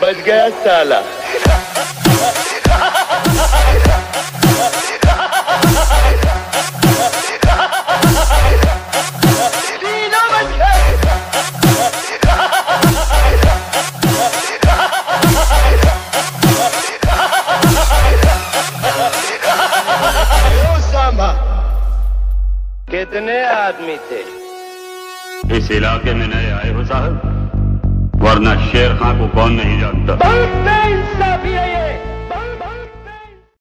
बच गया साला कितने आदमी थे इस इलाके में नए आए वरना शेर खां को कौन नहीं जानता?